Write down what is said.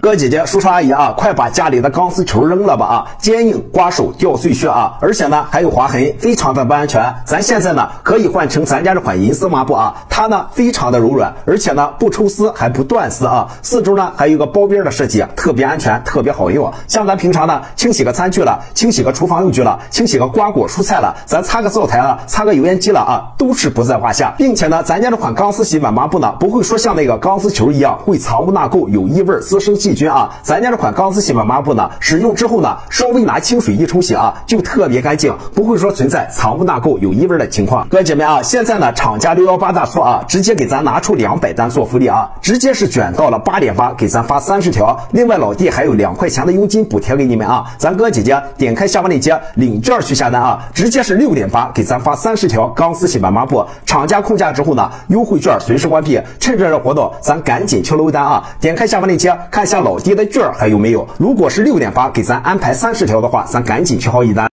哥姐姐、叔叔阿姨啊，快把家里的钢丝球扔了吧啊！坚硬、刮手、掉碎屑啊，而且呢还有划痕，非常的不安全。咱现在呢可以换成咱家这款银丝抹布啊，它呢非常的柔软，而且呢不抽丝还不断丝啊，四周呢还有一个包边的设计，特别安全，特别好用。像咱平常呢清洗个餐具了，清洗个厨房用具了，清洗个瓜果蔬菜了，咱擦个灶台了，擦个油烟机了啊，都是不在话下。并且呢，咱家这款钢丝洗碗抹布呢，不会说像那个钢丝球一样会藏污纳垢、有异味、滋生细。细菌啊，咱家这款钢丝洗碗抹布呢，使用之后呢，稍微拿清水一冲洗啊，就特别干净，不会说存在藏污纳垢、有异味的情况。哥姐妹啊，现在呢，厂家六幺八大促啊，直接给咱拿出两百单做福利啊，直接是卷到了八点八，给咱发三十条。另外老弟还有两块钱的佣金补贴给你们啊，咱哥姐姐点开下方链接领券去下单啊，直接是六点八给咱发三十条钢丝洗碗抹布，厂家控价之后呢，优惠券随时关闭，趁着这活动，咱赶紧去搂单啊！点开下方链接看一老爹的券还有没有？如果是六点八给咱安排三十条的话，咱赶紧去薅一单。